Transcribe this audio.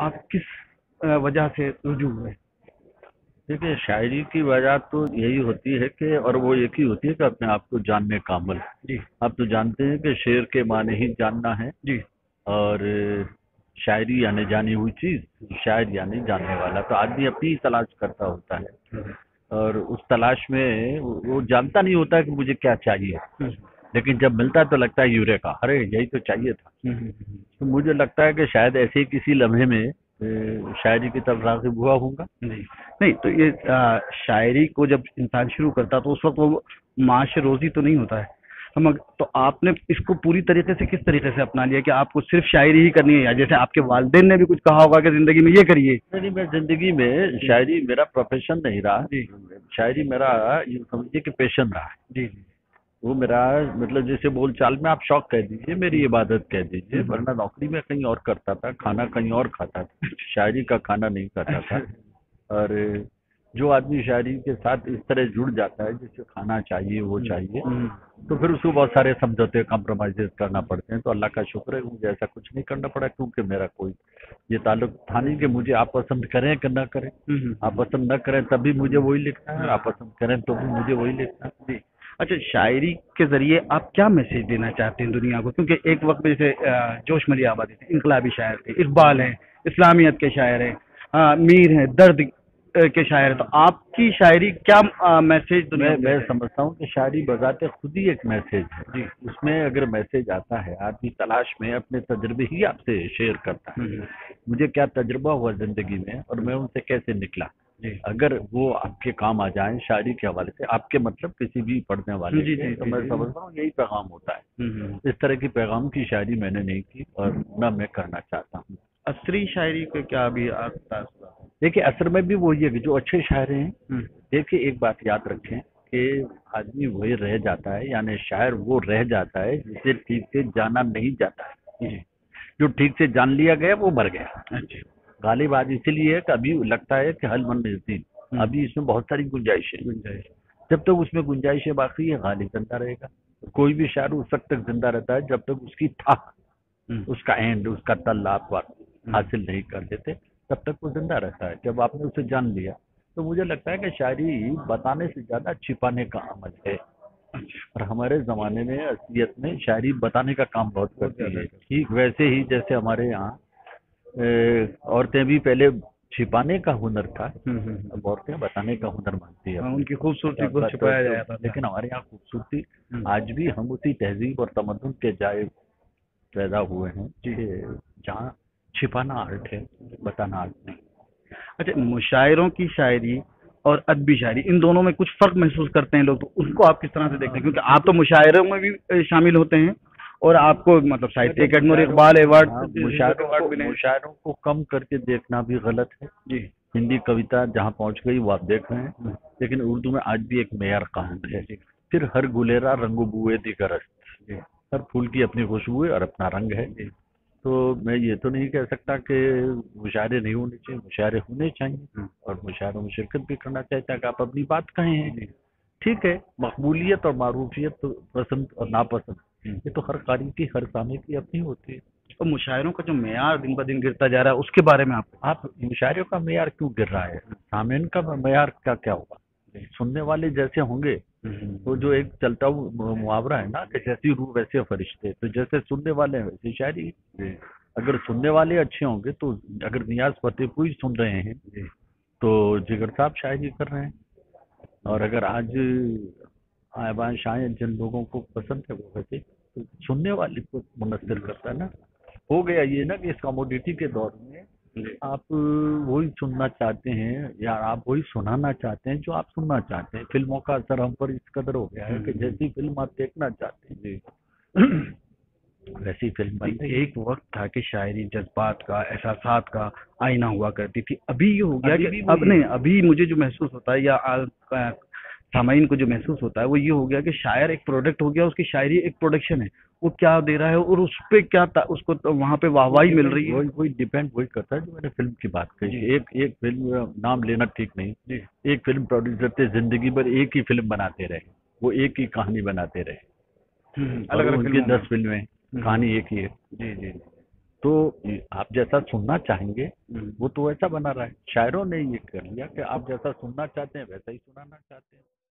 आप किस वजह से रुजू हुए? देखिए शायरी की वजह तो यही होती है कि और वो एक ही होती है कि अपने आप को जानने का अमल जी। आप तो जानते हैं कि शेर के माने ही जानना है। जी। और शायरी यानी जानी हुई चीज़ शायर यानी जानने वाला। तो आदमी अपनी ही तलाश करता होता है। और उस तलाश में वो वो जानता नहीं होता कि मुझे क्या चाहिए। लेकिन जब मिलता है तो लगता है यूरे का। अरे यही तो चाहिए था। तो मुझे लगता है कि शायद ऐसे ही किसी लम्हे में शायरी की तरफ़ रागिब हुआ होगा। जी नहीं तो ये अ, शायरी को जब इंसान शुरू करता तो उस वक्त वो माश रोजी तो नहीं होता है। हम तो आपने इसको पूरी तरीके से किस तरीके से अपना लिया कि आपको सिर्फ़ शायरी ही करनी है? या जैसे आपके वालदेन ने भी कुछ कहा होगा कि ज़िंदगी में ये करिए। नहीं मैं ज़िंदगी में शायरी मेरा प्रोफेशन नहीं रहा। शायरी मेरा ये समझिए कि पैशन रहा। है जी जी। वो मेरा मतलब जैसे बोल चाल में आप शौक कह दीजिए मेरी इबादत कह दीजिए हम्म। वरना नौकरी में कहीं और करता था खाना कहीं और खाता था शायरी का खाना नहीं खाता था। और जो आदमी शायरी के साथ इस तरह जुड़ जाता है जिसे खाना चाहिए वो चाहिए हम्म, तो फिर उसको बहुत सारे समझौते कॉम्प्रोमाइजेस करना पड़ते हैं तो अल्लाह का शुक्र है मुझे ऐसा कुछ नहीं करना पड़ा क्योंकि मेरा कोई ये ताल्लुक था नहीं कि मुझे आप पसंद करें कि ना करें। हम्म, आप पसंद न करें तभी मुझे वही लिखना है आप पसंद करें तो भी मुझे वही लिखना है। अच्छा शायरी के ज़रिए आप क्या मैसेज देना चाहते हैं दुनिया को? क्योंकि एक वक्त में जैसे जोश मलिया आबादी थे इनकलाबी शायर थे इकबाल हैं इस्लामियत के शायर हैं मीर हैं दर्द के शायर तो आपकी शायरी क्या अ, मैसेज मैं मैं समझता हूँ कि शायरी बजाते खुद ही एक मैसेज है। जी। उसमें अगर मैसेज आता है आदमी तलाश में अपने तजर्बे ही आपसे शेयर करता है। हम्म, मुझे क्या तजुर्बा हुआ ज़िंदगी में और मैं उनसे कैसे निकला? अगर वो आपके काम आ जाए शायरी के हवाले से आपके मतलब किसी भी पढ़ने वाले जी, जी, तो मैं समझता हूँ यही पैगाम होता है। हम्म, इस तरह की पैगाम की शायरी मैंने नहीं की और न मैं करना चाहता हूँ। असरी शायरी को क्या अभी देखिए असर में भी वही है जो अच्छे शायर हैं हम्म, देखिए एक बात याद रखें कि आदमी वही रह जाता है यानी शायर वो रह जाता है जिसे ठीक से जाना नहीं जाता है। जो ठीक से जान लिया गया वो मर गया। अच्छा। गाली बात इसलिए है कि अभी लगता है कि हल मन नज़दीक हम्म। अभी इसमें बहुत सारी गुंजाइश है। गुंजाइश। जब तक तो उसमें गुंजाइश बाकी है गालिब ज़िंदा रहेगा। कोई भी शायर उस वक्त तक ज़िंदा रहता है जब तक उसकी था हम्म, उसका एंड उसका तल आप हासिल नहीं कर देते तब तक वो ज़िंदा रहता है। जब आपने उसे जान लिया तो मुझे लगता है कि शायरी बताने से ज़्यादा छिपाने का अमल है। और हमारे जमाने में असलियत में शायरी बताने का काम बहुत करती है। ठीक वैसे ही जैसे हमारे यहाँ औरतें भी पहले छिपाने का हुनर था। हम्म, हम्म, हम्म। अब औरतें बताने का हुनर मानती है हाँ, उनकी खूबसूरती को छिपाया जाता था। लेकिन हमारे यहाँ खूबसूरती। आज भी हम उसी तहजीब और तमदन के जाए पैदा हुए हैं जहाँ छिपाना आर्ट है बताना आर्ट नहीं। अच्छा मुशायरों की शायरी और अदबी शायरी इन दोनों में कुछ फ़र्क महसूस करते हैं लोग तो उसको आप किस तरह से देखते हैं? क्योंकि आप तो मुशायरों में भी शामिल होते हैं। और आपको मतलब साहित्य अकेडमी और इकबाल अवार्ड हाँ, मुशायरों को कम करके देखना भी गलत है। जी। हिंदी कविता जहाँ पहुँच गई वो आप देख रहे हैं। लेकिन उर्दू में आज भी एक मेयर कायम है। फिर हर गुलेरा रंग बुए दिगरस्त हर फूल की अपनी खुशबू है और अपना रंग है। तो मैं ये तो नहीं कह सकता कि मुशायरे नहीं होने चाहिए। मुशायरे होने चाहिए और मुशायरों में शिरकत भी करना चाहिए ताकि आप अपनी बात कहें। ठीक है मकबूलियत और मारूफियत तो पसंद और नापसंद। ये तो हर कारी की हर सामे की अपनी होती है। तो मुशायरों का जो मेयार दिन ब दिन गिरता जा रहा है उसके बारे में आप आप मुशायरे का मैार क्यों गिर रहा है? सामेन का मैार का क्या होगा? सुनने वाले जैसे होंगे तो जो एक चलता हुआ मुहावरा है ना कि जैसी रूह वैसे फरिश्ते तो जैसे सुनने वाले हैं वैसे शायरी अगर सुनने वाले अच्छे होंगे तो अगर नियाज फतेहपुर सुन रहे हैं तो जिगर साहब शायरी कर रहे हैं। और अगर आज आयबान शायद जिन लोगों को पसंद है वो वैसे तो सुनने वाले को मुनसर करता है ना। हो गया ये ना कि इस कमोडिटी के दौर में आप वही सुनना चाहते हैं या आप वही सुनाना चाहते हैं जो आप सुनना चाहते हैं। फ़िल्मों का असर हम पर इस कदर हो गया है कि जैसी फ़िल्म आप देखना चाहते हैं। वैसी फ़िल्म बन एक वक्त था कि शायरी जज्बात का एहसास का आईना हुआ करती थी। अभी ये हो गया अभी कि अब नहीं अभी मुझे जो महसूस होता है या सामाइन को जो महसूस होता है वो ये हो गया कि शायर एक प्रोडक्ट हो गया उसकी शायरी एक प्रोडक्शन है। वो क्या दे रहा है और उस पर क्या ता- उसको तो वहाँ पे वाहवाही मिल रही है? वही वही डिपेंड वही करता है जो मैंने फ़िल्म की बात कही। एक एक फ़िल्म नाम लेना ठीक नहीं। एक फ़िल्म प्रोड्यूसर थे ज़िंदगी भर एक ही फ़िल्म बनाते रहे। वो एक ही कहानी बनाते रहे। अलग अलग अलग उनकी। दस फ़िल्में कहानी एक ही है। जी जी। तो आप जैसा सुनना चाहेंगे हम्म, वो तो वैसा बना रहा है। शायरों ने ये कर लिया कि आप जैसा सुनना चाहते हैं वैसा ही सुनाना चाहते हैं।